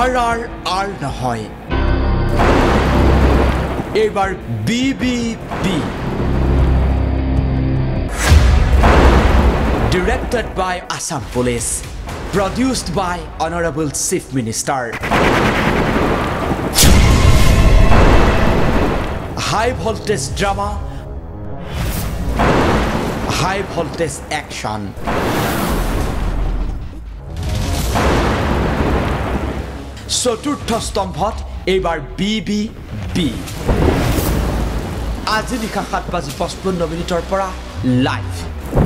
আর আর আর না হয়। এবার BBP directed by Assam police produced by honourable chief minister high voltage drama high voltage action চতুৰ্থ স্তম্ভত এইবাৰ বি বি বি আজি নিশা সাত বাজি পঁচপন্ন মিনিটৰ পৰা লাইভ